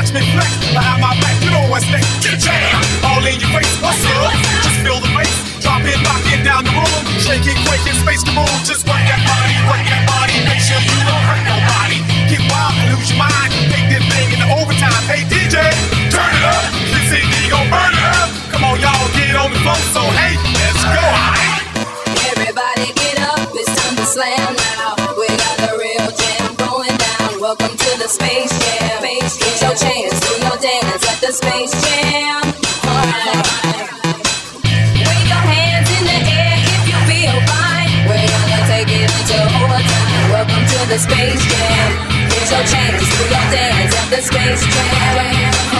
Watch me flex behind my back. You know what's next. All in your face. What's up? Just feel the. Drop it, lock it down the room. Space. Just work that body, work that body. Make sure you don't hurt nobody. Get wild lose your mind. Take this thing in the overtime. Hey DJ, turn it up. This CD gon' burn it up. Come on, y'all, get on the. So hey, let's go. Everybody get up, it's time to slam now. We got the real jam going down. Welcome to the Space Jam. The Space Jam. Wave your chance, do dance at the Space Jam.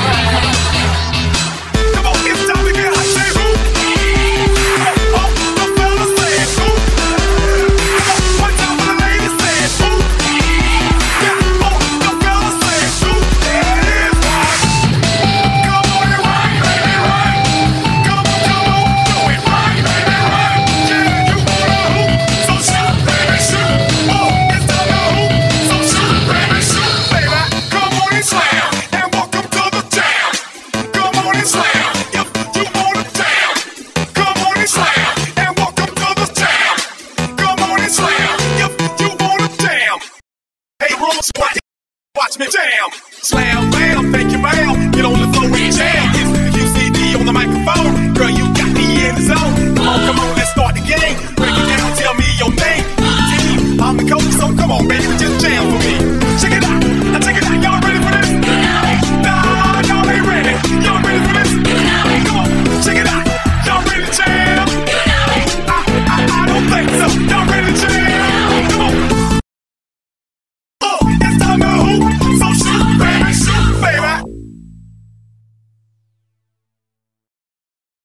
jam. Slam, bam, thank you, ma'am. Get on the floor and jam. It's the QCD on the microphone. Girl, you got me in the zone. Come on, come on, let's start the game. Break it down, tell me your name. Team, I'm the coach, so come on, baby, just jam